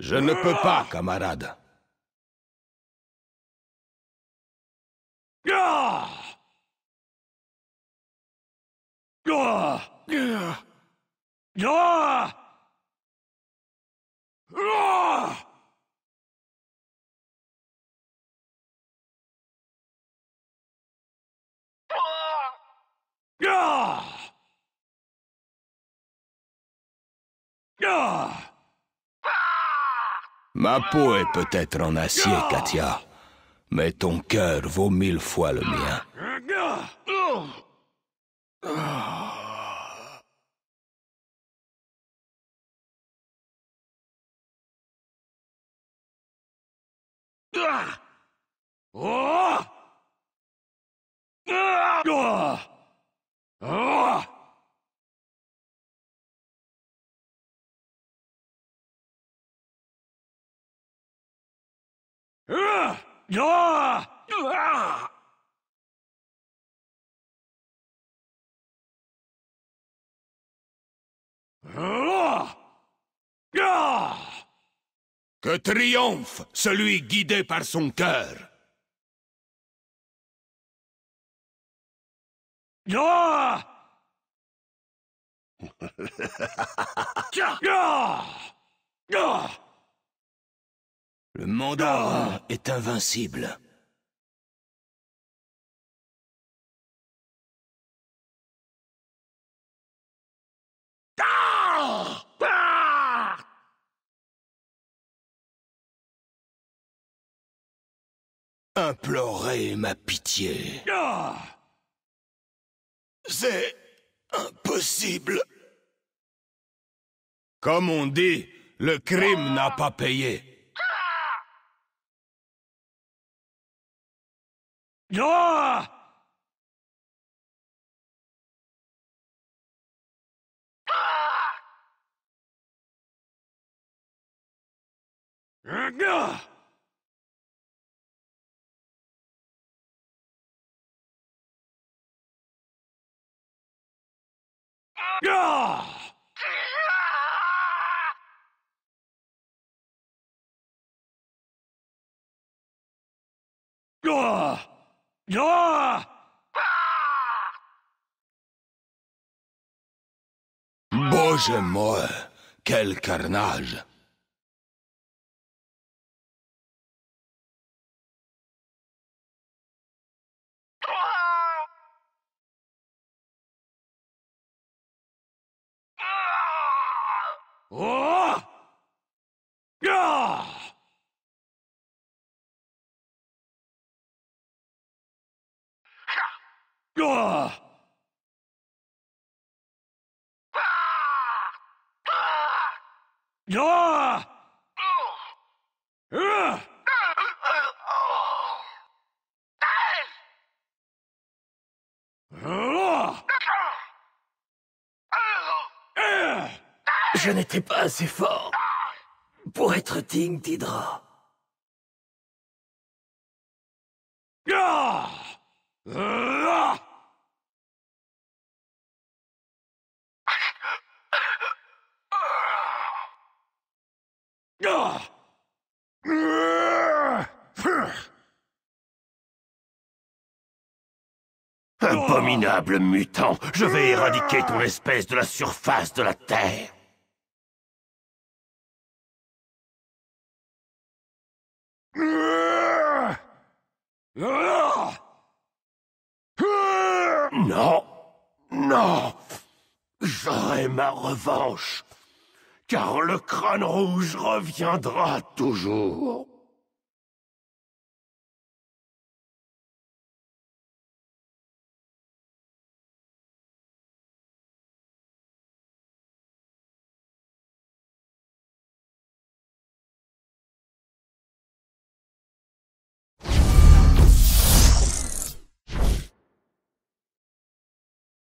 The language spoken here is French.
Je ne peux pas, camarade. Ma peau est peut-être en acier, Katia, mais ton cœur vaut mille fois le mien. Que triomphe celui guidé par son cœur Le mandarin est invincible. Implorez ma pitié. C'est impossible. Comme on dit, le crime n'a pas payé. No! Gah! Ja! Boże moje, quel carnage! Oh! Je n'étais pas assez fort pour être digne d'Hydra. Abominable mutant, je vais éradiquer ton espèce de la surface de la Terre. Non, non, j'aurai ma revanche, car le crâne rouge reviendra toujours.